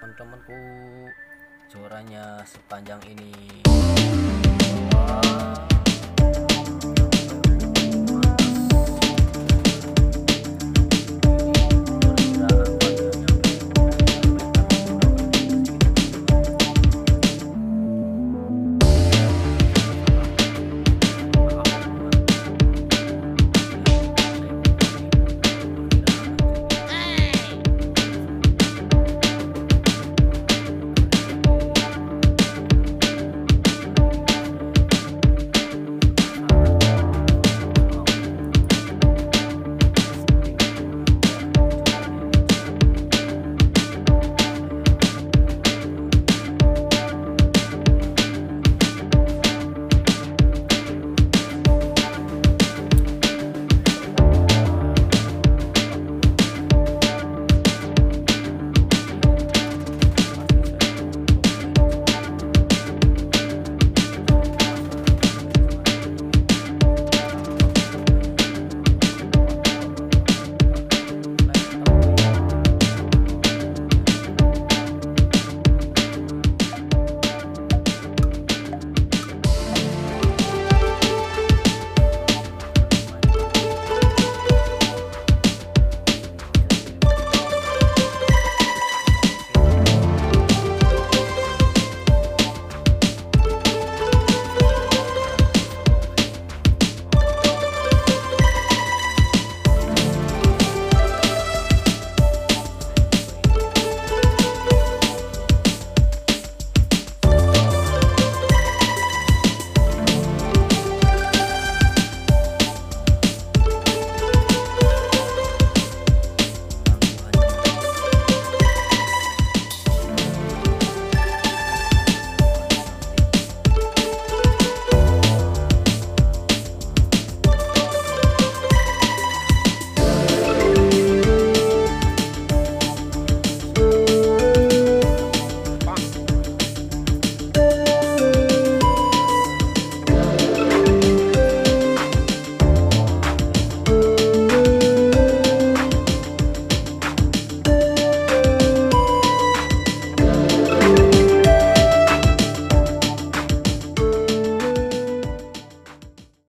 teman-temanku Suaranya sepanjang ini Wow.